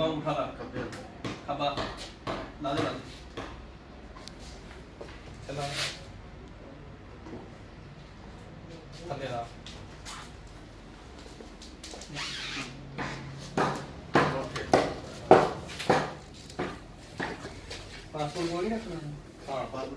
가방 가방 가방 나도 나도 대단 반대다 아, 소고기 같은 거. 아, 아, 아.